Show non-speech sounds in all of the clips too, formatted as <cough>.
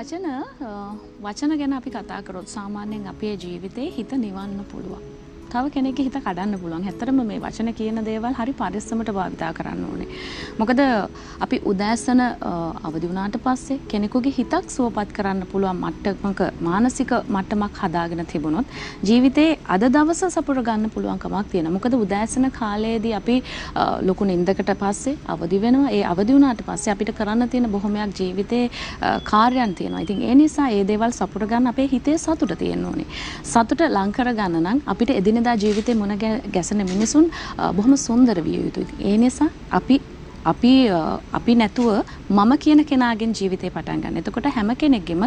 වචන වචන ගැන අපි කතා කරොත් සාමාන්‍යයෙන් අපේ ජීවිතේ හිත නිවන්න පුළුවන්. තව කෙනෙක් හිත කඩන්න පුළුවන් හැතරම මේ වචන කියන දේවල් හරි පරිස්සමට භාවිතා කරන්න ඕනේ. මොකද අපි උදෑසන අවදි වුණාට පස්සේ කෙනෙකුගේ හිතක් සුවපත් කරන්න පුළුවන් මට්ටමක මානසික මට්ටමක් හදාගෙන තිබුණොත් ජීවිතේ අද දවස සපුර ගන්න පුළුවන් කමක් තියෙනවා. මොකද උදෑසන කාලයේදී අපි ලොකු නින්දකට පස්සේ අවදි වෙනවා. ඒ අවදි වුණාට පස්සේ අපිට කරන්න තියෙන බොහොමයක් ජීවිතේ කාර්යයන් තියෙනවා. ඉතින් ඒ නිසා ඒ දේවල් සපුර ගන්න අපේ හිතේ සතුට තියෙන්න ඕනේ. සතුට ලං කර ගන්න නම් අපිට එදින එදිනෙදා ජීවිතේ මුණ ගැසෙන මිනිසුන් බොහොම සුන්දර විය යුතුයි. ඒ නිසා අපි අපි අපි නැතුව මම කියන කෙනාගෙන් ජීවිතේ පටන් ගන්න. එතකොට හැම කෙනෙක්ගෙම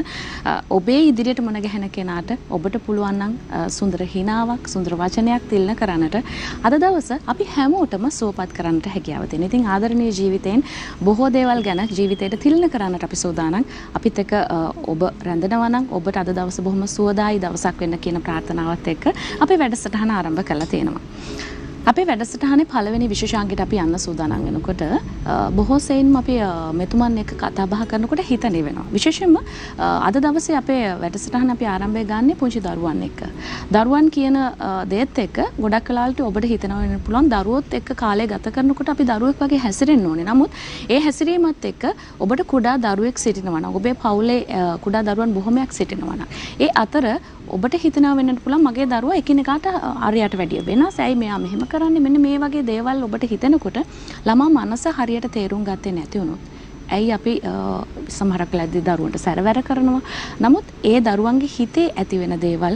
ඔබේ ඉදිරියට මුණ ගැහෙන කෙනාට ඔබට පුළුවන් නම් සුන්දර හිනාවක්, සුන්දර වචනයක් තිල්න කරන්නට අද දවස අපි හැමෝටම සුවපත් කරන්නට හැකියාව තියෙනවා. ඉතින් ආදරණීය ජීවිතයෙන් බොහෝ දේවල් ගැන ජීවිතයට තිල්න කරන්නට අපි සූදානම්. අපිත් එක්ක ඔබ රැඳෙනවා නම් ඔබට අද දවස බොහොම සුවදායි දවසක් වෙන්න කියන ප්‍රාර්ථනාවත් එක්ක අපි වැඩසටහන ආරම්භ කළා තියෙනවා. අපේ වැඩසටහනේ පළවෙනි විශේෂාංගයට අපි යන්න සූදානම් වෙනකොට බොහෝ සෙයින්ම අපි මෙතුමන් එක්ක කතා බහ කරනකොට හිත නිවෙනවා. විශේෂයෙන්ම අද දවසේ අපේ වැඩසටහන අපි ආරම්භය ගන්නේ පුංචි දරුවන් එක්ක. දරුවන් කියන දේත් එක්ක ගොඩක් කලාලට ඔබට හිතනවා වෙන්න පුළුවන් දරුවොත් එක්ක කාලය ගත කරනකොට අපි දරුවෙක් වගේ හැසිරෙන්න ඕනේ. නමුත් ඒ හැසිරීමත් එක්ක ඔබට කුඩා දරුවෙක් සිටිනවා නම් ඔබේ පවුලේ කුඩා දරුවන් බොහොමයක් සිටිනවා නම් ඒ අතර ඔබට හිතනවා වෙන්නට පුළුවන් මගේ දරුවා එකිනෙකාට අරයට වැඩිය වෙනස්. ඇයි මෙයා මෙහෙම කරන්නේ? මෙන්න මේ වගේ දේවල් ඔබට හිතෙනකොට ළමා මනස හරියට තේරුම් ගත්තේ නැති වුණොත් ඇයි අපි සමහරක් ලැද්දි දරුවන්ට සැරවැර කරනවා. නමුත් ඒ දරුවන්ගේ හිතේ ඇති වෙන දේවල්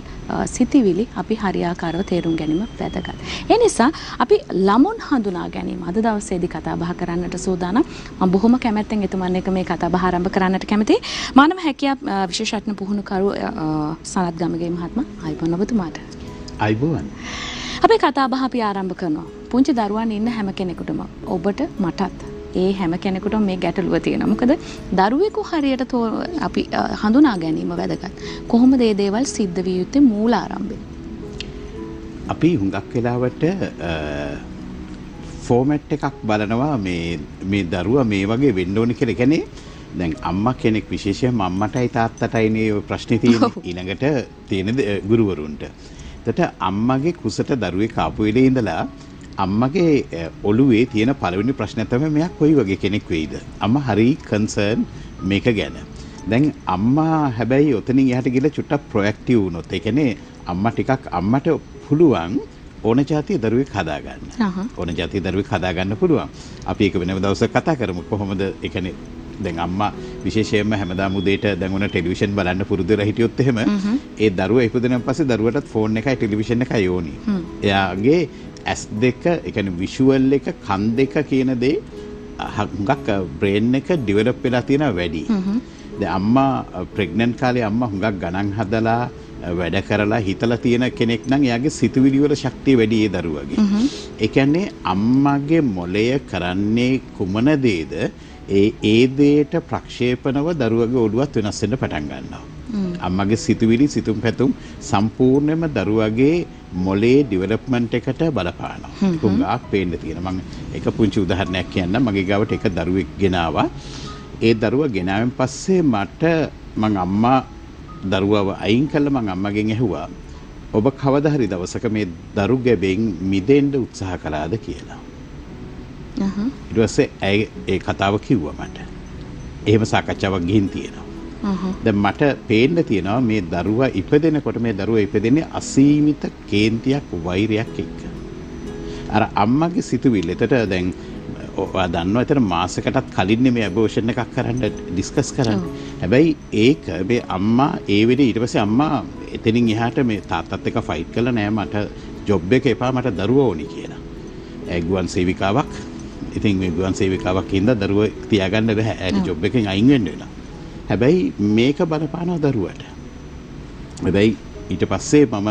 සිතිවිලි අපි හරියාකාරව තේරුම් ගැනීම වැදගත්. ඒ නිසා අපි ළමුන් හඳුනා ගැනීම අද දවසේදී කතා බහ කරන්නට සූදානම්. මම බොහොම කැමැත්තෙන් එතුමන් එක මේ කතා බහ ආරම්භ කරන්නට කැමතියි. මානව හැකියා විශේෂඥ පුහුණුකරු සනත් ගමගේ මහත්මයා ආයිබෝන් ඔබතුමාට. ආයිබෝන්. අපේ කතා බහ අපි ආරම්භ කරනවා. පුංචි දරුවන් ඉන්න හැම කෙනෙකුටම ඔබට මටත් ඒ හැම කෙනෙකුට මේ ගැටලුව තියෙනවා. මොකද දරුවෙකු හරියට අපි හඳුනා ගැනීම වැදගත්. කොහොමද මේ දේවල් සිද්ධ විය යුත්තේ මූලාරම්භය? අපි හුඟක් වෙලාවට ෆෝමැට් එකක් බලනවා මේ මේ දරුවා මේ වගේ වෙන්න ඕන කියලා. කියන්නේ දැන් අම්මා කෙනෙක් විශේෂයෙන්ම අම්මටයි තාත්තටයිනේ ඔය ප්‍රශ්නේ තියෙන්නේ. ඊළඟට තියෙන ගුරුවරුන්ට. එතකොට අම්මගේ කුසට දරුවෙක් ආපු වෙලේ ඉඳලා අම්මගේ ඔළුවේ තියෙන පළවෙනි ප්‍රශ්නය තමයි මෙයා කොයි වගේ කෙනෙක් වෙයිද? අම්මා හරි කන්සර්න් මේක ගැන. දැන් අම්මා හැබැයි ඔතනින් එහාට ගිහලා චුට්ටක් ප්‍රොඇක්ටිව් වුණොත් ඒ කියන්නේ අම්මා ටිකක් අම්මට පුළුවන් ඕන જાතිය දරුවෙක් හදාගන්න. ඕන જાතිය දරුවෙක් හදාගන්න පුළුවන්. අපි ඒක වෙනම දවසක කතා කරමු. කොහොමද ඒ කියන්නේ දැන් අම්මා විශේෂයෙන්ම හැමදාම උදේට දැන් උන ටෙලිවිෂන් බලන්න පුරුදු වෙලා හිටියොත් එහෙම ඒ දරුවා ඉපදුනන් පස්සේ දරුවටත් ෆෝන් එකයි ටෙලිවිෂන් එකයි ඕනි. එයාගේ ඇස් දෙක එකන විශුවල් එක කන් දෙක කියන දේ හුඟක් බ්‍රේන් එක ඩිවලප් වෙලා තියෙන වැඩි. ද අම්මා ප්‍රෙග්නන්් කාලේ අම්ම හුඟක් ගණන් හදලා වැඩ කරලා හිතලා තියෙන කෙනෙක් නම් එයාගේ සිතුවිලිවල ශක්තිය වැඩි ඒ දරුවගේ. ඒ කියන්නේ අම්මගේ මොළය කරන්නේ කුමන දේද ඒ ඒ දේට ප්‍රක්ෂේපණව දරුවගේ ඔළුවත් වෙනස් වෙන්න පටන් ගන්නවා. අම්මගේ සිතුවිලි සිතුම් පැතුම් සම්පූර්ණයෙන්ම දරුවගේ මොලේ ඩිවලොප්මන්ට් එකට බලපානවා. හුඟක් පේන්න තියෙන. මම එක පුංචි උදාහරණයක් කියන්නම්. මගේ ගාවට එක දරුවෙක් ගෙනාවා. ඒ දරුවා ගෙනාවෙන් පස්සේ මට මං අම්මා දරුවව අයින් කළා මං අම්මගෙන් ඇහුවා. ඔබ කවදා හරි දවසක මේ දරු ගැබෙන් මිදෙන්න උත්සාහ කළාද කියලා. ඊට පස්සේ ඒ කතාව කිව්වා මට. එහෙම සාකච්ඡාවක් ගිහින් තියෙනවා. දැන් මට පේන්න තියෙනවා මේ දරුවා ඉපදෙනකොට මේ දරුවා ඉපදෙන්නේ අසීමිත කේන්තියක් වෛරයක් එක්ක. අර අම්මගේ සිතුවිල්ල. එතට දැන් ඔයා දන්නවා එතන මාසයකටත් කලින් මේ ඇබෝෂන් එකක් කරන්න ඩිස්කස් කරන්න. හැබැයි ඒක මේ අම්මා ඒ වෙලේ ඊට පස්සේ අම්මා එතනින් එහාට මේ තාත්තත් එක්ක ෆයිට් කළා නෑ මට ජොබ් එක එපා මට දරුවා ඕනි කියලා. ඒ ගුවන් සේවිකාවක් ඉතින් ගුවන් සේවිකාවක් ඉඳලා දරුවා තියාගන්න බෑ. ඇයට ජොබ් එකෙන් අයින් වෙන්න වෙනවා. හැබැයි මේක බලපානවා දරුවට. හැබැයි ඊට පස්සේ මම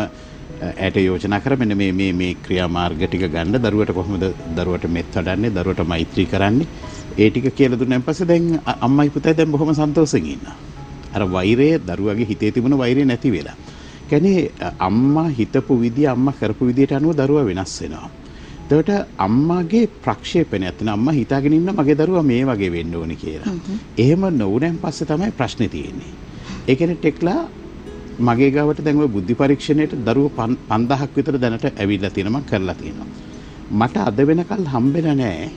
ඇයට යෝජනා කර මෙන්න මේ මේ මේ ක්‍රියාමාර්ග ටික ගන්න දරුවට කොහොමද දරුවට මෙත් වඩන්නේ දරුවට මෛත්‍රී කරන්නේ ඒ ටික කියලා දුන්නාන් පස්සේ දැන් අම්මයි පුතයි දැන් බොහොම සන්තෝෂෙන් ඉන්නවා. අර වෛරය දරුවගේ හිතේ තිබුණ වෛරය නැති වෙලා. කියන්නේ අම්මා හිතපු විදිය අම්මා කරපු විදියට අනුව දරුවා වෙනස් වෙනවා. එතකොට අම්මාගේ ප්‍රක්ෂේපණය ඇත්තන අම්මා හිතාගෙන ඉන්න මගේ දරුවා මේ වගේ වෙන්න ඕනි කියලා. එහෙම නොවුනන් පස්සේ තමයි ප්‍රශ්නේ තියෙන්නේ. ඒ කියන්නේ ටෙක්ලා මගේ ගාවට දැන් ওই බුද්ධි පරීක්ෂණයට දරුවෝ 5000ක් විතර දැනට ඇවිල්ලා තියෙනවා කරලා තියෙනවා. මට අද වෙනකල් හම්බෙලා නැහැ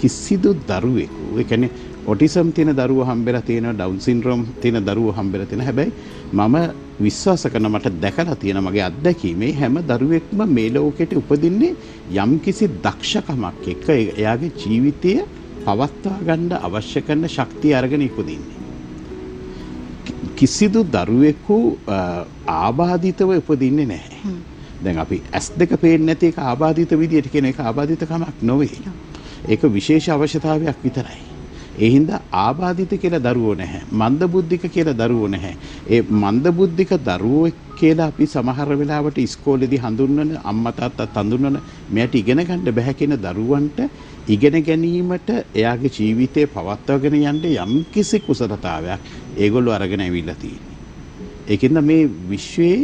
කිසිදු දරුවෙකු ඒ කියන්නේ ඔටිසම් තියෙන දරුවෝ හම්බෙලා තියෙනවා ඩවුන් සින්ඩ්‍රෝම් තියෙන දරුවෝ හම්බෙලා තියෙනවා හැබැයි මම විශ්වාස කරන මට දැකලා තියෙන මගේ අත්දැකීමේ හැම දරුවෙක්ම මේ ලෝකෙට උපදින්නේ යම්කිසි දක්ෂකමක් එක්ක එයාගේ ජීවිතය පවත්වා ගන්න අවශ්‍ය කරන ශක්තිය අරගෙන ඉපදින්නේ. කිසිදු දරුවෙකු ආබාධිතව උපදින්නේ නැහැ. දැන් අපි ඇස් දෙක පේන්නේ නැති එක ආබාධිත විදියට කියන එක ආබාධිතකමක් නොවේ. ඒක විශේෂ අවශ්‍යතාවයක් විතරයි. ඒ හින්දා ආබාධිත කියලා දරුවෝ නැහැ. මන්දබුද්ධික කියලා දරුවෝ නැහැ. ඒ මන්දබුද්ධික දරුවෝ කියලා අපි සමහර වෙලාවට ඉස්කෝලේදී හඳුන්වන අම්මා තාත්තාත් හඳුන්වන මෙයාට ඉගෙන ගන්න බැහැ කියන දරුවන්ට ඉගෙන ගැනීමට එයාගේ ජීවිතේ පවත්වාගෙන යන්න යම්කිසි කුසලතාවයක් ඒගොල්ලෝ අරගෙන ඇවිල්ලා තියෙන්නේ. ඒකින්ද මේ විශ්වයේ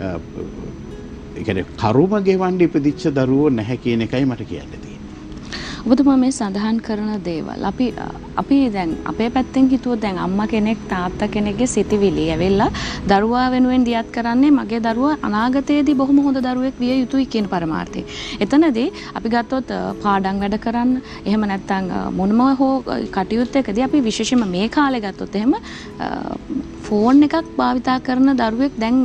ඒ කියන්නේ කරුම ගෙවන්න ඉපදිච්ච දරුවෝ නැහැ කියන එකයි මට කියන්න තියෙන්නේ. ඔබතුමා මේ සඳහන් කරන දේවල් අපි අපි දැන් අපේ පැත්තෙන් හිතුවොත් දැන් අම්මා කෙනෙක් තාත්තා කෙනෙක්ගේ සිතිවිලි ඇවිල්ලා දරුවා වෙනුවෙන් දියත් කරන්නේ මගේ දරුවා අනාගතයේදී බොහොම හොඳ දරුවෙක් විය යුතුයි කියන පරමාර්ථය. එතනදී අපි ගත්තොත් පාඩම් වැඩ කරන්න එහෙම නැත්නම් මොනම හෝ කටයුත්තකදී අපි විශේෂයෙන්ම මේ කාලේ ගත්තොත් එහෙම ෆෝන් එකක් භාවිතා කරන දරුවෙක් දැන්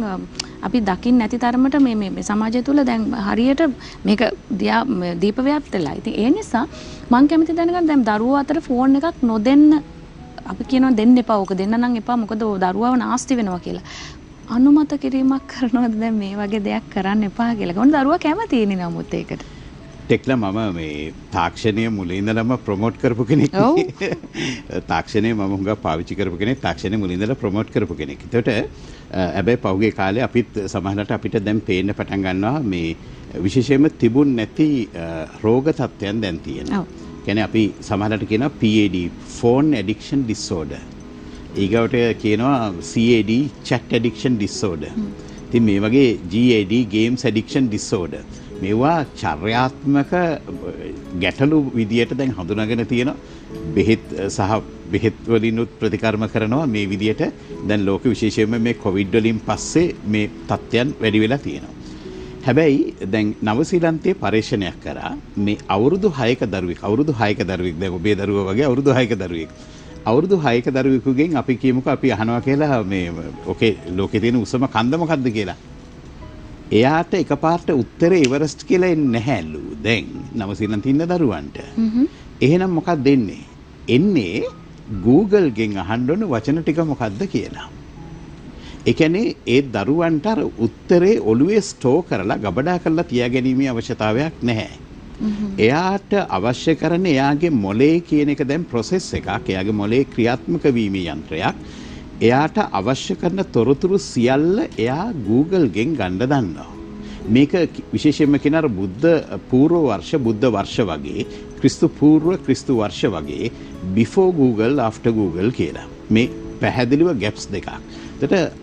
අපි දකින්න නැති තරමට මේ මේ සමාජය තුළ දැන් හරියට මේක දීප ව්‍යාප්ත වෙලා. ඉතින් ඒ නිසා මම කැමති දැනගන්න දැන් දරුවෝ අතර ෆෝන් එකක් නොදෙන්න අපි කියනවා දෙන්න එපා. ඕක දෙන්න නම් එපා. මොකද දරුවව නාස්ති වෙනවා කියලා. අනුමත කිරීමක් කරනවද දැන් මේ වගේ දෙයක් කරන්න එපා කියලා. කොහොමද දරුවා කැමති ඉන්නේ නමුත් ඒකට? ටෙක්ල මම මේ තාක්ෂණය මුලින්දලම ප්‍රමෝට් කරපු කෙනෙක් <laughs> තාක්ෂණය මම හුඟ පාවිච්චි කරපු කෙනෙක් තාක්ෂණය මුලින්දල ප්‍රමෝට් කරපු කෙනෙක්. එතකොට හැබැයි පහුගිය කාලේ අපිත් සමහරට අපිට දැන් පේන්න පටන් ගන්නවා මේ විශේෂයෙන්ම තිබුණ නැති රෝග තත්ත්වයන් දැන් තියෙනවා. කියන්නේ අපි සමහරට කියනවා PAD phone addiction disorder. ඊගවට කියනවා CAD chat addiction disorder. ඉතින් මේ වගේ GAD games addiction disorder. මේවා චර්යාත්මක ගැටලු විදියට දැන් හඳුනාගෙන තියෙන බෙහෙත් සහ බෙහෙත් වලිනුත් ප්‍රතිකර්ම කරනවා. මේ විදියට දැන් ලෝක විශේෂයෙන්ම මේ කොවිඩ් වලින් පස්සේ මේ තත්ත්වයන් වැඩි වෙලා තියෙනවා. හැබැයි දැන් නවසීලන්තයේ පරීක්ෂණයක් කරා. මේ අවුරුදු 6ක දරුවෙක් අවුරුදු 6ක දරුවෙක් දැන් ඔබේ දරුවා වගේ අවුරුදු 6ක දරුවෙක්. අවුරුදු 6ක දරුවෙකුගෙන් අපි කියමුකෝ අපි අහනවා කියලා මේ ඔකේ ලෝකේ තියෙන උසම කන්ද මොකද්ද කියලා. එයාට එකපාරට උත්තරේ ඉවරස්ට් කියලා එන්නේ නැහැලු. දැන් නවසීලන්ත ඉන්න දරුවන්ට. එහෙනම් මොකක්ද දෙන්නේ? එන්නේ Google ගෙන් අහන්න ඕන වචන ටික මොකද්ද කියලා. ඒ කියන්නේ ඒ දරුවන්ට අර උත්තරේ ඔළුවේ ස්ටෝ කරලා ගබඩා කරලා තියාගැනීමේ අවශ්‍යතාවයක් නැහැ. එයාට අවශ්‍ය කරන එයාගේ මොලේ කියන එක දැන් ප්‍රොසෙස් එකක්. එයාගේ මොලේ ක්‍රියාත්මක වීමේ යන්ත්‍රයක්. එයාට අවශ්‍ය කරන තොරතුරු සියල්ල එයා Google ගෙන් ගන්න දන්නවා. මේක විශේෂයෙන්ම කියන අර බුද්ධ පූර්ව වර්ෂ බුද්ධ වර්ෂ වගේ ක්‍රිස්තු පූර්ව ක්‍රිස්තු වර්ෂ වගේ before Google after Google කියලා. මේ පැහැදිලිව ගැප්ස් දෙකක්.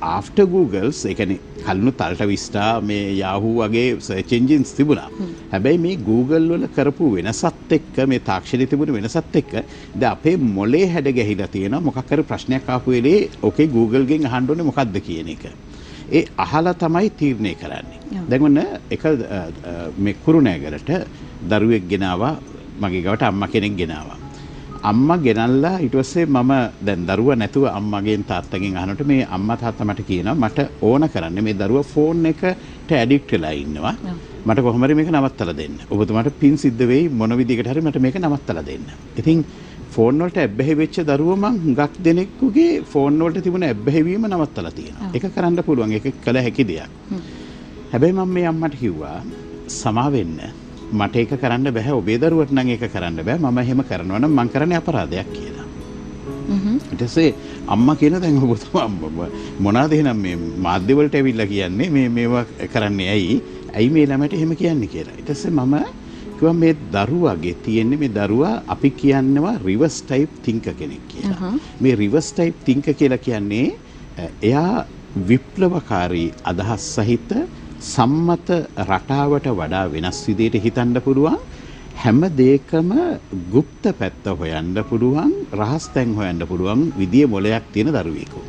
After Googles ඒ කියන්නේ කලිනු තල්ට විස්ටා මේ Yahoo වගේ engines තිබුණා. හැබැයි මේ Google වල කරපු වෙනසත් එක්ක මේ තාක්ෂණයේ තිබුණු වෙනසත් එක්ක දැන් අපේ මොලේ හැඩ ගැහිලා තියෙනවා මොකක් හරි ප්‍රශ්නයක් ආපු වෙලේ ඕකේ Google ගෙන් අහන්න ඕනේ මොකද්ද කියන එක. ඒ අහලා තමයි තීරණය කරන්නේ. දැන් ඔන්න එක මේ කුරුණෑගලට දරුවෙක් ගෙනාවා මගේ ගාවට අම්මා කෙනෙක් ගෙනාවා. අම්මා ගෙනල්ලා ඊට පස්සේ මම දැන් දරුවා නැතුව අම්මගෙන් තාත්තගෙන් අහනකොට මේ අම්මා තාත්තා මට කියනවා මට ඕන කරන්නේ මේ දරුවා ෆෝන් එකට ඇඩික්ට් වෙලා ඉන්නවා. මට කොහොම හරි මේක නවත්තලා දෙන්න. ඔබතුමාට පින් සිද්ධ වෙයි මොන විදිහකට හරි මට මේක නවත්තලා දෙන්න. ඉතින් ෆෝන් වලට ඇබ්බැහි වෙච්ච දරුවෝ මං හුඟක් දෙනෙකුගේ ෆෝන් වලට තිබුණ ඇබ්බැහි වීම නවත්තලා තියෙනවා. ඒක කරන්න පුළුවන්. ඒක කළ හැකි දෙයක්. හැබැයි මම මේ අම්මට කිව්වා සමා වෙන්න. මට ඒක කරන්න බැහැ ඔබේ දරුවට නම් ඒක කරන්න බෑ මම එහෙම කරනවා නම් මං කරන්නේ අපරාධයක් කියලා. ඊට පස්සේ අම්මා කියන දැන් ඔබතුමා මොනවාද එහෙනම් මේ මාධ්‍ය වලට ඇවිල්ලා කියන්නේ මේ මේවා කරන්නේ ඇයි? ඇයි මේ ළමයට එහෙම කියන්නේ කියලා. ඊට පස්සේ මම කිව්වා මේ දරුවාගේ තියෙන්නේ මේ දරුවා අපි කියනවා රිවර්ස් ටයිප් තින්ක කෙනෙක් කියලා. මේ රිවර්ස් ටයිප් තින්ක කියලා කියන්නේ එයා විප්ලවකාරී අදහස් සහිත සම්මත රටාවට වඩා වෙනස් විදියට හිතන්න පුළුවන්. හැම දෙකම ගුප්ත පැත්ත හොයන්න පුළුවන් රහස් තැන් හොයන්න පුළුවන් විදිය මොලයක් තියෙන දරුවෙකු.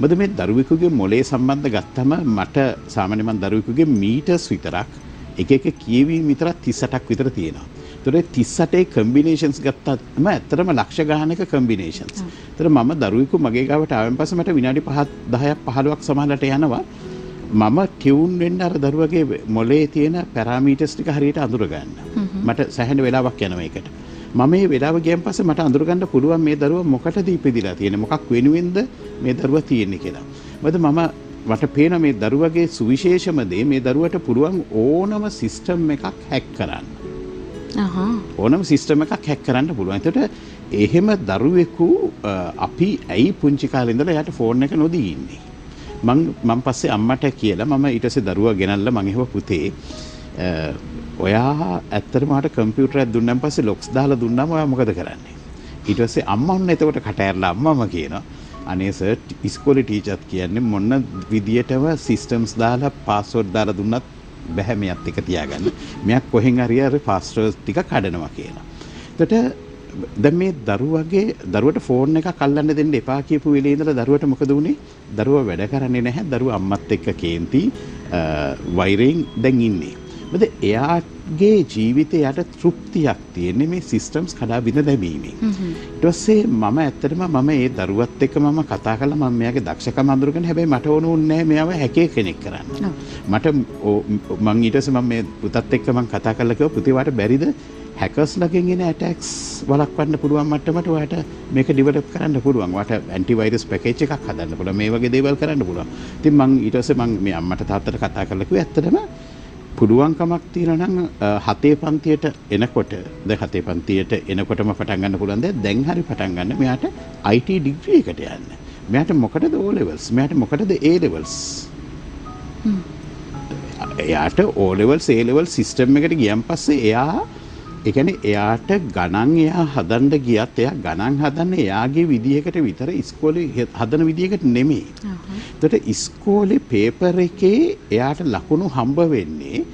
මොකද මේ දරුවෙකුගේ මොලේ සම්බන්ධ ගත්තම මට සාමාන්‍ය මන් දරුවෙකුගේ මීටර්ස් විතරක් එක එක කියවීම විතරක් 38ක් විතර තියෙනවා. ඒතකොට 38 කම්බිනේෂන්ස් ගත්තම ඇත්තටම ලක්ෂ ගානක කම්බිනේෂන්ස්. ඒතර මම දරුවෙකු මගේ ගාවට ආවෙන් පස්සේ මට විනාඩි 5 10ක් 15ක් සමහරට යනවා. මම ටියුන් වෙන්න අර දරුවගේ මොලේ තියෙන පැරාමීටර්ස් ටික හරියට අඳුර ගන්න. මට සැහැණ වෙලාවක් යනවා ඒකට. මම මේ වෙලාව ගියන් පස්සේ මට අඳුරගන්න පුළුවන් මේ දරුවා මොකටද ඉපදිලා තියෙන්නේ මොකක් වෙනුවෙන්ද මේ දරුවා තියෙන්නේ කියලා. මොකද මම මට පේන මේ දරුවගේ සුවිශේෂම දේ මේ දරුවට පුළුවන් ඕනම සිස්ටම් එකක් හැක් කරන්න. ඕනම සිස්ටම එකක් හැක් කරන්න පුළුවන්. එතකොට එහෙම දරුවෙකු අපි ඇයි පුංචි කාලේ ඉඳලා එයාට ෆෝන් එක නොදී ඉන්නේ. මං මං පස්සේ අම්මට කියලා මම ඊට පස්සේ දරුවා ගෙනල්ලා මං එහෙව පුතේ ඔයා ඇත්තටම මට කම්පියුටරයක් දුන්නාන් පස්සේ ලොක්ස් දාලා දුන්නාම ඔයා මොකද කරන්නේ? ඊට පස්සේ අම්මා ඔන්න එතකොට කට ඇරලා අම්මම කියනවා අනේ සර් ඉස්කෝලේ ටීචර්ත් කියන්නේ මොන විදියටම සිස්ටම්ස් දාලා පාස්වර්ඩ් දාලා දුන්නත් බැහැ මෙයත් එක තියාගන්න. මෙයක් කොහෙන් හරි අර පාස්වර්ඩ් ටික කඩනවා කියලා. එතකොට දැන් මේ දරුවගේ දරුවට ෆෝන් එකක් අල්ලන්න දෙන්න එපා කියපු වෙලේ ඉඳලා දරුවට මොකද වුනේ? දරුවා වැඩ කරන්නේ නැහැ. දරුවා අම්මත් එක්ක කේන්ති වෛරයෙන් දැන් ඉන්නේ. මොකද එයාගේ ජීවිතේ යට තෘප්තියක් තියෙන්නේ මේ සිස්ටම්ස් කඩා බිඳ දැමීමෙන්. ඊට පස්සේ මම ඇත්තටම මම ඒ දරුවත් එක්ක මම කතා කළා මම මෙයාගේ දක්ෂකම් අඳුරගෙන හැබැයි මට ඕන උන්නේ මෙයාව හැකේ කෙනෙක් කරන්න. මට මම ඊට පස්සේ මම මේ පුතත් එක්ක මම කතා කරලා කිව්වා පුතේ වාට බැරිද හැකස්ලගෙන් එන ඇටැක්ස් වලක්වන්න පුළුවන් මට්ටමට ඔයාට මේක ඩිවලොප් කරන්න පුළුවන්. ඔයාට ඇන්ටිවයිරස් පැකේජ් එකක් හදන්න පුළුවන්. මේ වගේ දේවල් කරන්න පුළුවන්. ඉතින් මම ඊට පස්සේ මම මේ අම්මට තාත්තට කතා කරලා කිව්වා ඇත්තටම පුළුවන්කමක් තියෙනවා නම් හතේ පන්තියට එනකොට දැන් හතේ පන්තියට එනකොටම පටන් ගන්න පුළුවන් දැන් දැන් හරි පටන් ගන්න මෙයාට IT ඩිග්‍රී එකට යන්න. මෙයාට මොකටද O levels? මෙයාට මොකටද A levels? එයාට O levels A levels system එකට ගියන් පස්සේ එයා ඒ කියන්නේ එයාට ගණන් එයා හදන්න ගියත් එයා ගණන් හදන්න එයාගේ විදියකට විතර ඉස්කෝලේ හදන විදියකට නෙමෙයි. එතකොට ඉස්කෝලේ පේපර් එකේ එයාට ලකුණු හම්බ වෙන්නේ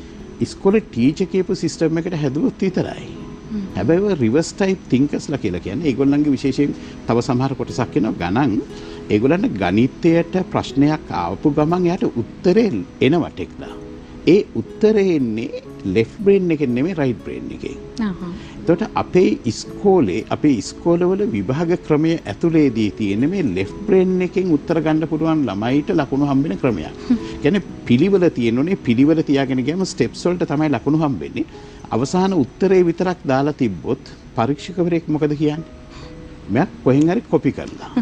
ඉස්කෝලේ ටීචර් කියපු සිස්ටම් එකට හැදුවොත් විතරයි. හැබැයි රිවර්ස් ටයිප් තින්කර්ස්ලා කියලා කියන්නේ ඒගොල්ලන්ගේ විශේෂයෙන් තව සමහර කොටසක් වෙනවා ගණන් ඒගොල්ලන්ට ගණිතයට ප්‍රශ්නයක් ආවපු ගමන් එයාට උත්තරේ එනවා ටෙක්ලා. ඒ උත්තරේ එන්නේ ලෙෆ් බ්‍රේන් එකෙන් නෙමෙයි රයිට් බ්‍රේන් එකෙන්. එතකොට අපේ ඉස්කෝලේ අපේ ඉස්කෝලවල විභාග ක්‍රමය ඇතුලේදී තියෙන මේ ලෙෆ් බ්‍රේන් එකෙන් උත්තර ගන්න පුළුවන් ළමයිට ලකුණු හම්බෙන ක්‍රමයක්. කියන්නේ පිළිවෙල තියෙනුනේ පිළිවෙල තියාගෙන ගියම ස්ටෙප්ස් වලට තමයි ලකුණු හම්බෙන්නේ. අවසාන උත්තරේ විතරක් දාලා තිබ්බොත් පරීක්ෂකවරයෙක් මොකද කියන්නේ? මෙයා කොහෙන් හරි කොපි කරලා.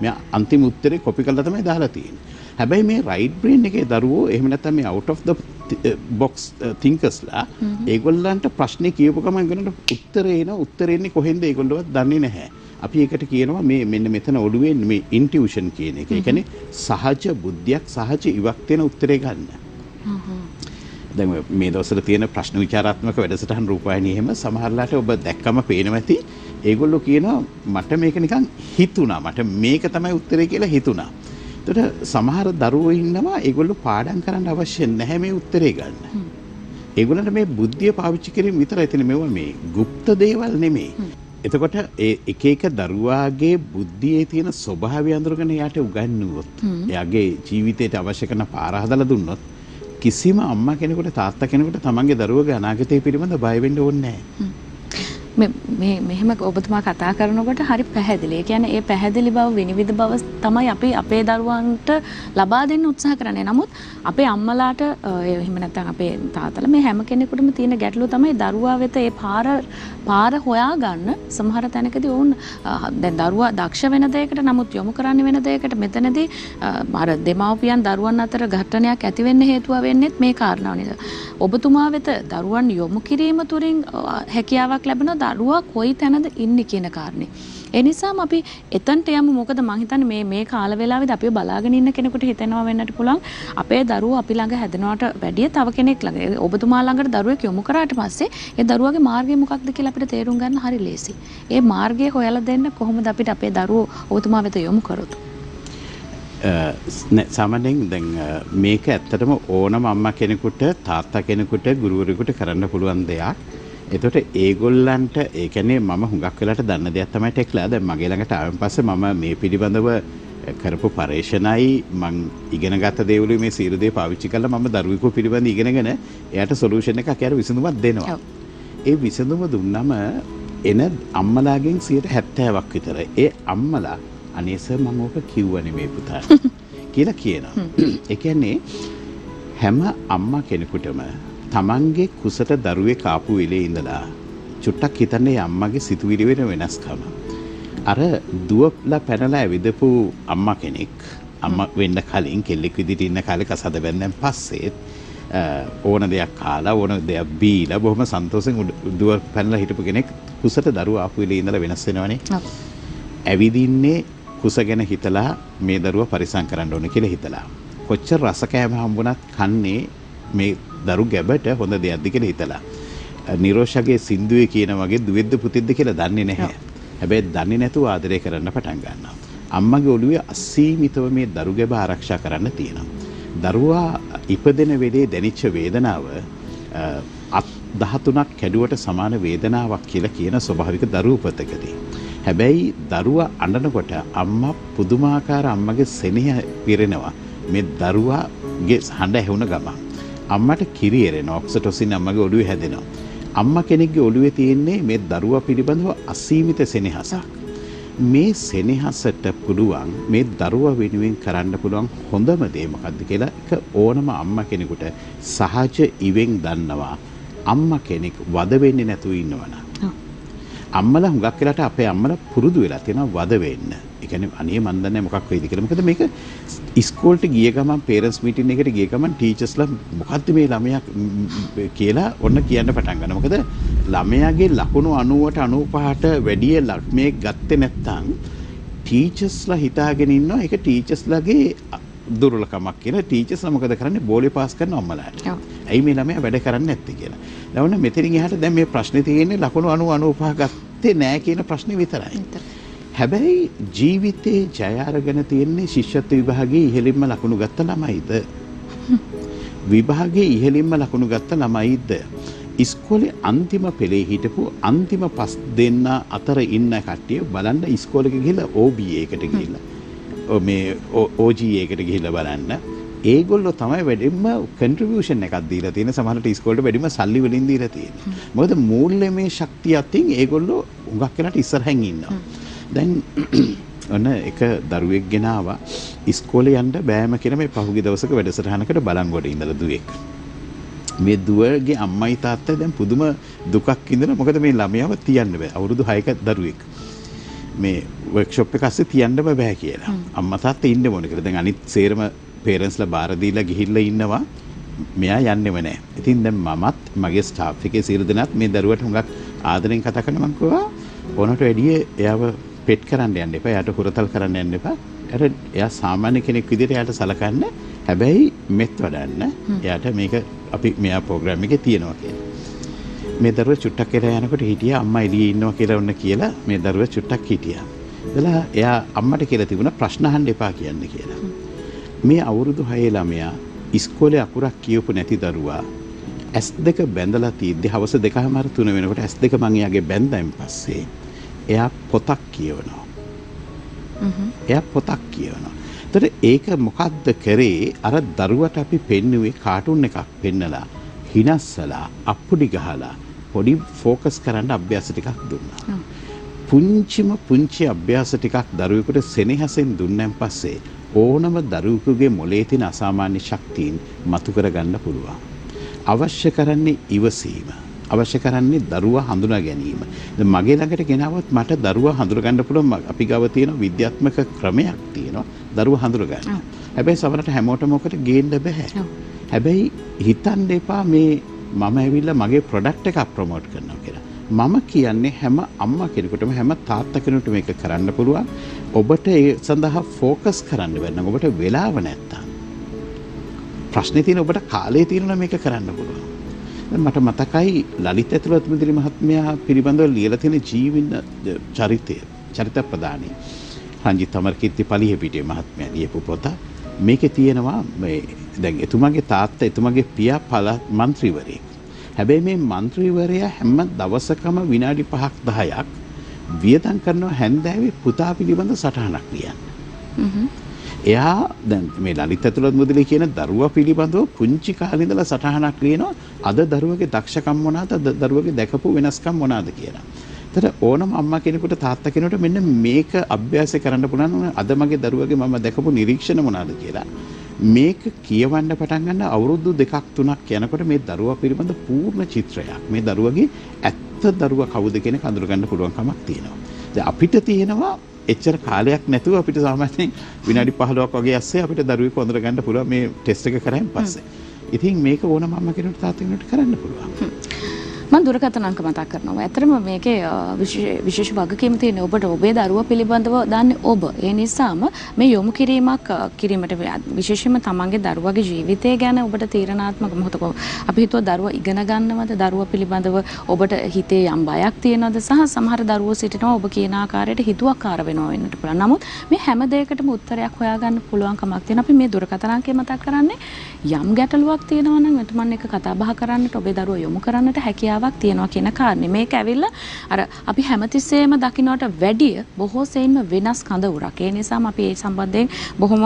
මෙයා අන්තිම උත්තරේ කොපි කරලා තමයි දාලා තියෙන්නේ. හැබැයි මේ රයිට් බ්‍රේන් එකේ දරුවෝ එහෙම නැත්නම් මේ out of the box thinkers ලා ඒගොල්ලන්ට ප්‍රශ්නේ කියපු ගමන් ඒගොල්ලන්ට උත්තරේ එන උත්තරේ එන්නේ කොහෙන්ද ඒගොල්ලෝවත් දන්නේ නැහැ. අපි ඒකට කියනවා මේ මෙන්න මෙතන ඔළුවේ මේ ඉන්ටියුෂන් කියන එක. ඒ කියන්නේ සහජ බුද්ධියක් සහජ ඉවක් තියෙන උත්තරේ ගන්න. දැන් මේ දවස්වල තියෙන ප්‍රශ්න විචාරාත්මක වැඩසටහන් රූපවාහිනිය එහෙම සමහරලාට ඔබ දැක්කම පේනවා ඇති. ඒගොල්ලෝ කියනවා මට මේක නිකන් හිතුණා. මට මේක තමයි උත්තරේ කියලා හිතුණා. එතකොට සමහර දරුවෝ ඉන්නවා ඒගොල්ලෝ පාඩම් කරන්න අවශ්‍ය නැහැ මේ උත්තරේ ගන්න. ඒගොල්ලන්ට මේ බුද්ධිය පාවිච්චි කිරීම විතරයි තියෙන්නේ මේවා මේ গুপ্ত දේවල් නෙමෙයි. එතකොට ඒ එක එක දරුවාගේ බුද්ධියේ තියෙන ස්වභාවය අඳුරගෙන එයාට උගන්වුවොත් එයාගේ ජීවිතයට අවශ්‍ය කරන පාර හදලා දුන්නොත් කිසිම අම්මා කෙනෙකුට තාත්තා කෙනෙකුට තමන්ගේ දරුවගේ අනාගතය පිළිබඳ බය වෙන්න ඕනේ නැහැ. මේ මෙහෙම ඔබතුමා කතා කරනකොට හරි පැහැදිලි. ඒ කියන්නේ ඒ පැහැදිලි බව විනිවිද බව තමයි අපි අපේ දරුවන්ට ලබා දෙන්න උත්සාහ කරන්නේ. නමුත් අපේ අම්මලාට එහෙම නැත්නම් අපේ තාත්තලා මේ හැම කෙනෙකුටම තියෙන ගැටලුව තමයි දරුවා වෙත ඒ පාර පාර හොයාගන්න සමහර තැනකදී වුන් දැන් දරුවා දක්ෂ වෙන දෙයකට නමුත් යොමු කරන්නේ වෙන දෙයකට මෙතනදී අර දෙමව්පියන් දරුවන් අතර ඝට්ටනයක් ඇති වෙන්න හේතුව වෙන්නේත් මේ කාරණාව නේද? ඔබතුමා වෙත දරුවන් යොමු කිරීම තුළින් හැකියාවක් ලැබෙන දරුවා කොයි තැනද ඉන්නේ කියන කාරණේ. ඒ නිසාම අපි එතනට යමු මොකද මං හිතන්නේ මේ මේ කාල වේලාවේදී අපි බලාගෙන ඉන්න කෙනෙකුට හිතෙනවා වෙන්නට පුළුවන් අපේ දරුවෝ අපි ළඟ හැදෙනවට වැඩිය තව කෙනෙක් ළඟ ඔබතුමා ළඟට දරුවෙක් යොමු කරාට පස්සේ ඒ දරුවාගේ මාර්ගය මොකක්ද කියලා අපිට තේරුම් ගන්න හරි ලේසි. ඒ මාර්ගය හොයලා දෙන්න කොහොමද අපිට අපේ දරුවෝ ඔබතුමා වෙත යොමු කරොත්? සාමාන්‍යයෙන් දැන් මේක ඇත්තටම ඕනම අම්මා කෙනෙකුට තාත්තා කෙනෙකුට ගුරුවරයෙකුට කරන්න පුළුවන් දෙයක්. එතොට ඒගොල්ලන්ට ඒකනේ මම හුඟක් වෙලට දන්න දෙයක් තමයි ටෙක්ලා දැන් මගේ ළඟට ආවන් පස්සේ මම මේ පිළිබඳව කරපු පර්යේෂණයි මං ඉගෙන ගත්ත දේවලු මේ සියලු දේ පාවිච්චි කරලා මම දරුවෙකු පිළිබඳ ඉගෙනගෙන එයාට සොලියුෂන් එකක් එයාට විසඳුමක් දෙනවා. ඒ විසඳුම දුන්නම එන අම්මලාගෙන් 70ක් විතර ඒ අම්මලා අනේ සර් මම ඕක කිව්වනේ මේ පුතාට <laughs> කියලා කියනවා. ඒ කියන්නේ හැම අම්මා කෙනෙකුටම තමන්ගේ කුසට දරුවෙක් ආපු වෙලේ ඉඳලා චුට්ටක් හිතන්නේ අම්මගේ සිතුවිලි වෙන වෙනස්කම. අර දුවලා පැනලා ඇවිදපු අම්මා කෙනෙක් අම්ම වෙන්න කලින් කෙල්ලෙක් විදිහට ඉන්න කාලේ කසාද බැන්දන් පස්සෙත් ඕන දෙයක් කාලා ඕන දෙයක් බීලා බොහොම සන්තෝෂෙන් දුව පැනලා හිටපු කෙනෙක් කුසට දරුවා ආපු වෙලේ ඉඳලා වෙනස් වෙනවනේ. ඇවිදින්නේ කුස ගැන හිතලා මේ දරුව පරිසං කරන්න ඕන කියලා හිතලා. කොච්චර රස කෑම හම්බුණත් කන්නේ මේ දරු ගැබට හොඳ දෙයක්ද කියලා හිතලා. නිරෝෂගේ සින්දුවේ කියන වගේ දුවෙද්ද පුතිද්ද කියලා දන්නේ නැහැ. හැබැයි දන්නේ නැතුව ආදරය කරන්න පටන් ගන්නවා. අම්මගේ ඔළුවේ අසීමිතව මේ දරු ගැබ ආරක්ෂා කරන්න තියෙනවා. දරුවා ඉපදෙන වෙලේ දැනිච්ච වේදනාව අත් දහතුනක් කැඩුවට සමාන වේදනාවක් කියලා කියන ස්වභාවික දරුවපතකදී. හැබැයි දරුවා අඬනකොට අම්මා පුදුමාකාර අම්මගේ සෙනෙහ පිරෙනවා මේ දරුවාගේ හඬ ඇහුණ ගමන්. අම්මට කිරි එරෙන ඔක්සටොසින් අම්මගේ ඔළුවේ හැදෙනවා. අම්මා කෙනෙක්ගේ ඔළුවේ තියෙන්නේ මේ දරුවා පිළිබඳව අසීමිත සෙනෙහසක්. මේ සෙනෙහසට පුළුවන් මේ දරුවා වෙනුවෙන් කරන්න පුළුවන් හොඳම දේ මොකක්ද කියලා එක ඕනම අම්මා කෙනෙකුට සහජ ඉවෙන් දන්නවා අම්මා කෙනෙක් වද වෙන්නේ නැතුව ඉන්නවනම්. අම්මලා හුඟක් වෙලාට අපේ අම්මලා පුරුදු වෙලා තියෙනවා වද වෙන්න. ඒ කියන්නේ අනේ මන් දන්නේ මොකක් වෙයිද කියලා. මොකද මේක ඉස්කෝලේට ගිය ගමන් පේරන්ට්ස් මීටින් එකට ගිය ගමන් ටීචර්ස්ලා මොකද්ද මේ ළමයා කියලා ඔන්න කියන්න පටන් ගන්නවා. මොකද ළමයාගේ ලකුණු 90ට 95ට වැඩිය ළමයේ ගත්තේ නැත්නම් ටීචර්ස්ලා හිතාගෙන ඉන්නවා ඒක ටීචර්ස්ලාගේ දුර්වලකමක් කියලා ටීචර්ස්ලා මොකද කරන්නේ බෝලේ පාස් කරන අම්මලාට. ඇයි මේ ළමයා වැඩ කරන්නේ නැත්තේ කියලා. දැන් ඔන්න මෙතනින් එහාට දැන් මේ ප්‍රශ්නේ තියෙන්නේ ලකුණු 90 95 ගත්තේ නැහැ කියන ප්‍රශ්නේ විතරයි. විතර. හැබැයි ජීවිතේ ජය අරගෙන තියෙන්නේ ශිෂ්‍යත්ව විභාගයේ ඉහළින්ම ලකුණු ගත්ත ළමයිද? <laughs> විභාගයේ ඉහළින්ම ලකුණු ගත්ත ළමයිද? ඉස්කෝලේ අන්තිම පෙළේ හිටපු අන්තිම පස් දෙන්න අතර ඉන්න කට්ටිය බලන්න ඉස්කෝලේක ගිහිල්ලා OB එකට ගිහිල්ලා මේ OG එකට ගිහිල්ලා බලන්න ඒගොල්ලෝ තමයි වැඩිම කන්ට්‍රිබියුෂන් එකක් දීලා තියෙන සමහරට ඉස්කෝලේට වැඩිම සල්ලි වලින් දීලා තියෙන්නේ. මොකද මූල්‍යමය ශක්තිය අතින් ඒගොල්ලෝ උඟක් වෙලාට ඉස්සරහින් ඉන්නවා. දැන් <clears throat> ඔන්න එක දරුවෙක් ගෙනාවා ඉස්කෝලේ යන්න බෑම කියලා මේ පහුගිය දවසක වැඩසටහනකට බලංගොඩ ඉඳලා දුවෙක්. මේ දුවගේ අම්මයි තාත්තයි දැන් පුදුම දුකක් ඉඳලා මොකද මේ ළමයාව තියන්න බෑ. අවුරුදු 6ක දරුවෙක්. මේ වර්ක්ෂොප් එක අස්සේ තියන්න බෑ කියලා. අම්මා තාත්තා ඉන්න ඕන කියලා. දැන් අනිත් සේරම පේරන්ට්ස්ලා බාර දීලා ගිහිල්ලා ඉන්නවා. මෙයා යන්නෙම නැහැ. ඉතින් දැන් මමත් මගේ ස්ටාෆ් එකේ සියලු දෙනාත් මේ දරුවට හුඟක් ආදරෙන් කතා කරන මං කිව්වා ඕනට වැඩිය එයාව පෙට් කරන්න යන්න එපා. එයාට හුරතල් කරන්න යන්න එපා. එයාට එයා සාමාන්‍ය කෙනෙක් විදිහට එයාට සලකන්න. හැබැයි මෙත් වඩන්න. එයාට මේක අපි මෙයා ප්‍රෝග්‍රෑම් එකේ තියෙනවා කියලා. මේ දරුව චුට්ටක් කියලා යනකොට හිටියා අම්මා එළියේ ඉන්නවා කියලා ඔන්න කියලා මේ දරුව චුට්ටක් හිටියා. එදලා එයා අම්මට කියලා තිබුණා ප්‍රශ්න අහන්න එපා කියන්න කියලා. මේ අවුරුදු 6 ළමයා ඉස්කෝලේ අකුරක් කියවපු නැති දරුවා ඇස් දෙක බැඳලා තියද්දි හවස දෙකමාර තුන වෙනකොට ඇස් දෙක මං එයාගේ බැඳන් පස්සේ එයා පොතක් කියවනවා. එයා පොතක් කියවනවා. එතකොට ඒක මොකද්ද කරේ අර දරුවට අපි පෙන්නුවේ කාටුන් එකක් පෙන්නලා හිනස්සලා අප්පුඩි ගහලා පොඩි ෆෝකස් කරන්න අභ්‍යාස ටිකක් දුන්නා. පුංචිම පුංචි අභ්‍යාස ටිකක් දරුවෙකුට සෙනෙහසෙන් දුන්නන් පස්සේ ඕනම දරුවෙකුගේ මොලේ තියෙන අසාමාන්‍ය ශක්තියින් මතු කරගන්න පුළුවන්. අවශ්‍ය කරන්නේ ඉවසීම. අවශ්‍ය කරන්නේ දරුවා හඳුනා ගැනීම. දැන් මගේ ළඟට ගෙනාවොත් මට දරුවා හඳුනගන්න පුළුවන් ම- අපි ගාව තියෙන විද්‍යාත්මක ක්‍රමයක් තියෙනවා දරුවා හඳුනගන්න. ඔව්. හැබැයි සමහරට හැමෝටම ඔකට ගේන්න බෑ. හැබැයි හිතන්න එපා මේ මම ඇවිල්ලා මගේ ප්‍රොඩක්ට් එකක් ප්‍රොමෝට් කරනවා කියලා. මම කියන්නේ හැම අම්මා කෙනෙකුටම හැම තාත්තා කෙනෙකුටම මේක කරන්න පුළුවන්. ඔබට ඒ සඳහා ෆෝකස් කරන්න වෙන්න ඔබට වෙලාව නැත්තම්. ප්‍රශ්න තියෙන ඔබට කාලය තියෙනවා මේක කරන්න පුළුවන්. මට මතකයි ලලිත ඇතුළත් මිදිරි මහත්මයා පිළිබඳව ලියලා තියෙන ජීවින චරිතය චරිත ප්‍රදානය රංජිත් අමරකීර්ති පලියපිටිය මහත්මයා ලියපු පොත මේකේ තියෙනවා මේ දැන් එතුමාගේ තාත්තා එතුමාගේ පියා පළාත් മന്ത്രിවරයෙක්. හැබැයි මේ മന്ത്രിවරයා හැම දවසකම විනාඩි 5ක් 10ක් වියදම් කරනවා හැන්දෑවේ පුතා පිළිබඳ සටහනක් ලියන්න. එයා දැන් මේ ලලිත ඇතුළත් මුදලි කියන දරුවා පිළිබඳව පුංචි කාලේ ඉඳලා සටහනක් ලියනවා අද දරුවගේ දක්ෂකම් මොනවාද අද දරුවගේ දැකපු වෙනස්කම් මොනවාද කියලා. ඇත්තට ඕනම අම්මා කෙනෙකුට තාත්තා කෙනෙකුට මෙන්න මේක අභ්‍යාසය කරන්න පුළුවන් අද මගේ දරුවගේ මම දැකපු නිරීක්ෂණ මොනවාද කියලා. මේක කියවන්න පටන් ගන්න අවුරුදු දෙකක් තුනක් යනකොට මේ දරුවා පිළිබඳ පූර්ණ චිත්‍රයක් මේ දරුවගේ ඇත්ත දරුවා කවුද කියන කඳුරගන්න පුළුවන් කමක් තියෙනවා. දැන් අපිට තියෙනවා එච්චර කාලයක් නැතුව අපිට සාමාන්‍යයෙන් විනාඩි 15ක් වගේ ඇස්සේ අපිට දරුවෙක් හොඳට ගන්න පුළුවන් මේ ටෙස්ට් එක කරායින් පස්සේ. ඉතින් මේක ඕනම අම්ම කෙනෙකුට තාත්තා කෙනෙකුට කරන්න පුළුවන්. මම දුරකථන අංක මතක් කරනවා. ඇත්තටම මේකේ විශේෂ වගකීම තියෙන ඔබට ඔබේ දරුවා පිළිබඳව දන්නේ ඔබ. ඒ නිසාම මේ යොමු කිරීමක් කිරීමට විශේෂයෙන්ම තමන්ගේ දරුවගේ ජීවිතය ගැන ඔබට තීරණාත්මක මොහොතක අපි හිතුවා දරුවා ඉගෙන ගන්නවද දරුවා පිළිබඳව ඔබට හිතේ යම් බයක් තියෙනවද සහ සමහර දරුවෝ සිටිනවා ඔබ කියන ආකාරයට හිතුවක්කාර වෙනවා වෙන්නට පුළුවන්. නමුත් මේ හැම දෙයකටම උත්තරයක් හොයාගන්න පුළුවන් කමක් තියෙනවා. අපි මේ දුරකථන අංකය මතක් කරන්නේ යම් ගැටලුවක් තියෙනවා නම් මෙතුමන් එක්ක කතා බහ කරන්නට ඔබේ දරුවා යොමු කරන්නට හැකියාව හැකියාවක් තියෙනවා කියන කාරණේ. මේක ඇවිල්ලා අර අපි හැමතිස්සෙම දකින්නට වැඩිය බොහෝ සෙයින්ම වෙනස් කඳවුරක්. ඒ නිසාම අපි ඒ සම්බන්ධයෙන් බොහොම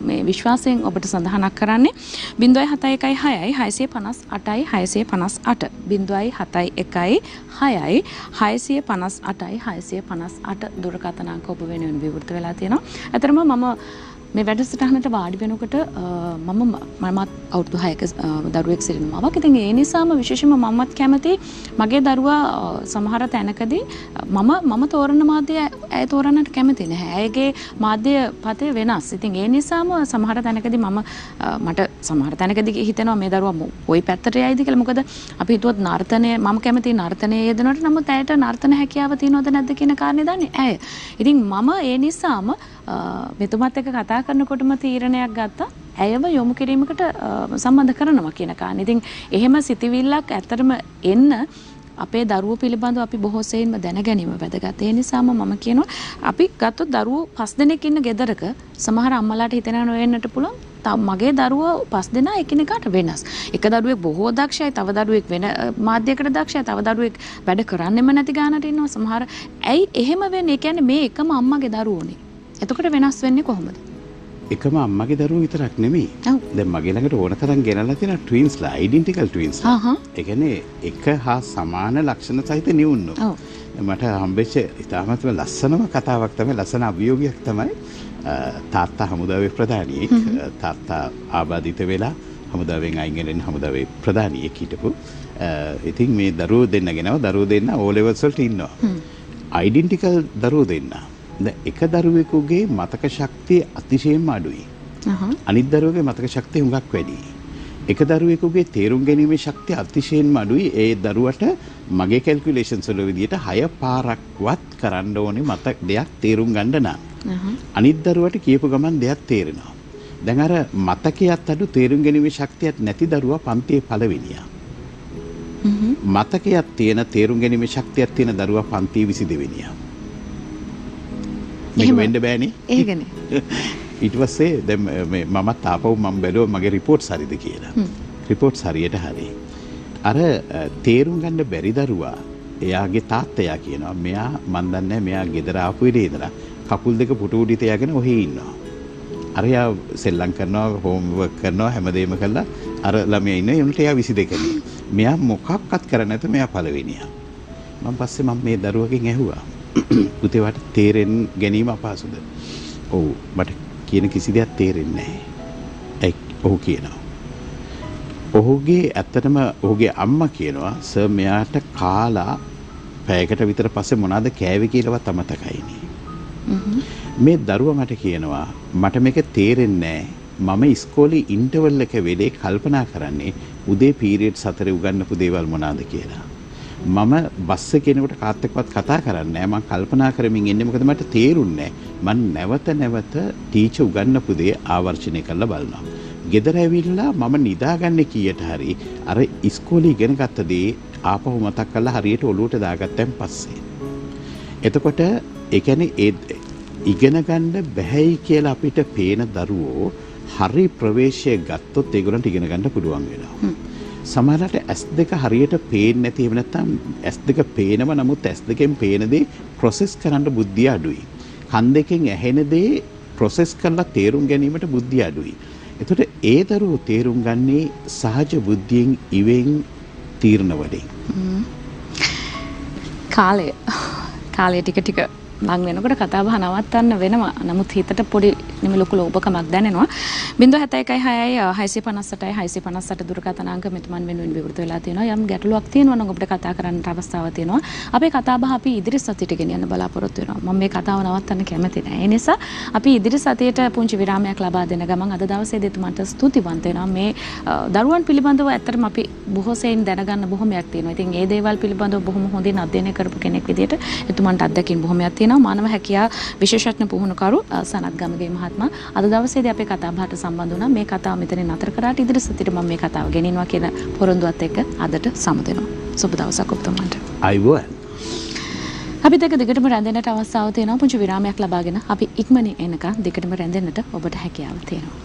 මේ විශ්වාසයෙන් ඔබට සඳහනක් කරන්නේ 0.71යි 658යි 658 0.71යි 6යි 658යි 658 දුරකථන අංක ඔබ වෙනුවෙන් විවෘත වෙලා තියෙනවා. අතරම මම මේ වැඩසටහනට වාඩි වෙනකොට මම මමත් අවුරුදු 6ක දරුවෙක් සිටින මවක්. ඉතින් ඒ නිසාම විශේෂයෙන්ම මමත් කැමති මගේ දරුවා සමහර තැනකදී මම මම තෝරන මාධ්‍ය ඇය තෝරන්නට කැමති නැහැ. ඇයගේ මාධ්‍ය පතේ වෙනස්. ඉතින් ඒ නිසාම සමහර තැනකදී මම මට සමහර තැනකදී හිතෙනවා මේ දරුවා ওই පැත්තට යයිද කියලා. මොකද අපි හිතුවත් නර්තනය මම කැමති නර්තනයේ යෙදෙනවට නමුත් ඇයට නර්තන හැකියාව තියෙනවද නැද්ද කියන කාරණේ දන්නේ ඇය. ඉතින් මම ඒ නිසාම මෙතුමත් එක්ක කතා කරනකොටම තීරණයක් ගත්තා ඇයව යොමු කිරීමකට සම්බන්ධ කරනවා කියන කාරණේ. ඉතින් එහෙම සිතිවිල්ලක් ඇත්තටම එන්න අපේ දරුවෝ පිළිබඳව අපි බොහෝ සෙයින්ම දැන ගැනීම වැදගත්. ඒ නිසාම මම කියනවා අපි ගත්තොත් දරුවෝ පස් දෙනෙක් ඉන්න ගෙදරක සමහර අම්මලාට හිතෙනවා නොවෙන්නට පුළුවන්. තව මගේ දරුවෝ පස් දෙනා එකිනෙකාට වෙනස්. එක දරුවෙක් බොහෝ දක්ෂයි, තව දරුවෙක් වෙන මාධ්‍යයකට දක්ෂයි, තව දරුවෙක් වැඩ කරන්නෙම නැති ගානට ඉන්නවා. සමහර ඇයි එහෙම වෙන්නේ? ඒ කියන්නේ මේ එකම අම්මගේ දරුවෝනේ. එතකොට වෙනස් වෙන්නේ කොහොමද? එකම අම්මගේ දරුවෝ විතරක් නෙමෙයි. දැන් මගේ ළඟට ඕන තරම් ගෙනල්ලා තියෙන ට්වින්ස්ලා, ඩෙන්ටිකල් ට්වින්ස්ලා. ඒ කියන්නේ එක හා සමාන ලක්ෂණ සහිත නිවුන්නෝ. ඔව්. මට හම්බෙච්ච ඉතාමත්ම ලස්සනම කතාවක් තමයි ලස්සන අභියෝගයක් තමයි තාත්තා හමුදාවේ ප්‍රධානියෙක්. තාත්තා ආබාධිත වෙලා හමුදාවෙන් අයින් වෙන හමුදාවේ ප්‍රධානියෙක් හිටපු. ඉතින් මේ දරුවෝ දෙන්න ගෙනව දරුවෝ දෙන්න ඕ ලෙවල්ස් වලට ඉන්නවා. ඩෙන්ටිකල් දරුවෝ දෙන්නා. එක දරුවෙකුගේ මතක ශක්තිය අතිශයෙන්ම අඩුයි. අනිත් දරුවගේ මතක ශක්තිය හුඟක් වැඩි. එක දරුවෙකුගේ තේරුම් ගැනීමේ ශක්තිය අතිශයෙන්ම අඩුයි. ඒ දරුවට මගේ කැල්කියුලේෂන්ස් වල විදිහට 6 පාරක්වත් කරන්න ඕනේ මතක දෙයක් තේරුම් ගන්න නම්. අනිත් දරුවට කියපු ගමන් දෙයක් තේරෙනවා. දැන් අර මතකයක් අඩු තේරුම් ගැනීමේ ශක්තියක් නැති දරුවා පන්තියේ පළවෙනියා. මතකයක් තියෙන තේරුම් ගැනීමේ ශක්තියක් තියෙන දරුවා පන්තියේ 22 වෙනියා. මේක වෙන්න බෑනේ. ඒකනේ. <laughs> ඊට පස්සේ දැන් මමත් ආපහු මම බැලුවා මගේ රිපෝට්ස් හරිද කියලා. රිපෝට්ස් හරියට හරි. අර තේරුම් ගන්න බැරි දරුවා එයාගේ තාත්තයා කියනවා මෙයා මන් දන්නේ මෙයා ගෙදර ආපු ඉරේ ඉඳලා කකුල් දෙක පුටු උඩ තියාගෙන ඔහේ ඉන්නවා. අර එයා සෙල්ලම් කරනවා හෝම්වර්ක් කරනවා හැමදේම කළා අර ළමයා ඉන්නේ උන්ට එයා 22 නේ. <laughs> මෙයා මොකක්වත් කරන්නේ නැත මෙයා පළවෙනියා. මම පස්සේ මම මේ දරුවගෙන් ඇහුවා පුතේවට තේරෙන් ගැනීම අපහසුද. ඔව් මට කියන කිසි දෙයක් තේරෙන්නේ නැහැ. ඔහු කියනවා. ඔහුගේ ඇත්තටම ඔහුගේ අම්මා කියනවා සර් මෙයාට කාලා පැයකට විතර පස්සේ මොනවද කෑවේ කියලාවත් අමතකයිනේ. මේ දරුවා මට කියනවා මට මේක තේරෙන්නේ මම ඉස්කෝලේ ඉන්ටර්වල් එක වෙලේ කල්පනා කරන්නේ උදේ පීරියඩ් සතරේ උගන්වපු දේවල් මොනවාද කියලා. මම බස් එකේ කෙනෙකුට කාත් එක්කවත් කතා කරන්නේ මම කල්පනා කරමින් ඉන්නේ මොකද මට තේරුන්නේ මම නැවත නැවත ටීචර් උගන්වපු දේ ආවර්ජනය කරලා බලනවා. ගෙදර ඇවිල්ලා මම නිදාගන්නේ කීයට හරි අර ඉස්කෝලේ ඉගෙන ගත්ත දේ ආපහු මතක් කරලා හරියට ඔලුවට දාගත්තන් පස්සේ. එතකොට ඒ කියන්නේ ඒ ඉගෙන ගන්න බැහැයි කියලා අපිට පේන දරුවෝ හරි ප්‍රවේශය ගත්තොත් ඒගොල්ලන්ට ඉගෙන ගන්න පුළුවන් වෙනවා. සමහරට ඇස් දෙක හරියට පේන්නේ නැති එහෙම නැත්නම් ඇස් දෙක පේනව නමුත් ඇස් දෙකෙන් පේන දේ ප්‍රොසෙස් කරන්න බුද්ධිය අඩුයි. කන් දෙකෙන් ඇහෙන දේ ප්‍රොසෙස් කරලා තේරුම් ගැනීමට බුද්ධිය අඩුයි. එතකොට ඒ දරුවෝ තේරුම් ගන්නේ සහජ බුද්ධියෙන් ඉවෙන් තීරණ වලින්. කාලය කාලය ටික ටික ලං වෙනකොට කතාබහ නවත්තන්න වෙනවා. නමුත් හිතට පොඩි නිම ලොකු ලෝභකමක් දැනෙනවා. බිඳුව හැතයි එකයි හයයි හයිසි පනස්සටයි හයිසි පනස්සට දුරකථනාංක මෙතුමන් වෙනුවෙන් විවෘත වෙලා තියෙනවා. යම් ගැටලුවක් තියෙනවා නම් ඔබට කතා කරන්නට අවස්ථාවක් තියෙනවා. අපේ කතාබහ අපි ඉදිරි සතියට ගෙනියන්න බලාපොරොත්තු වෙනවා. මම මේ කතාව නවත්තන්න කැමති නැහැ ඒ නිසා අපි ඉදිරි සතියට පුංචි විරාමයක් ලබා දෙන ගමන් අද දවසේ දෙතුමන්ට ස්තුතිවන්ත වෙනවා. මේ දරුවන් පිළිබඳව ඇත්තටම අපි බොහෝ සෙයින් දැනගන්න බොහොමයක් තියෙනවා. ඉතින් ඒ දේවල් පිළිබඳව බොහොම හොඳින් අධ්‍යයනය කරපු කෙනෙක් විදිහට එතුමන්ට අත්දැකීම් බොහොමයක් තියෙනවා මානව හැකියා විශේෂඥ පුහුණුකරු සනත් ගමගේ මහත්මයා. අද දවසේදී අපේ කතා බහට සම්බන්ධ වුණා. මේ කතාව මෙතනින් නතර කරාට ඉදිරි සතියේ මම මේ කතාව ගෙනිනවා කියන පොරොන්දුවත් එක්ක අදට සමුදෙනවා සුබ දවසක් ඔබතුමන්ට අයිබෝන් අපි දෙක දිගටම රැඳෙන්නට අවස්ථාව තියෙනවා. පුංචි විරාමයක් ලබාගෙන අපි ඉක්මනින් එනකන් දිගටම රැඳෙන්නට ඔබට හැකියාව තියෙනවා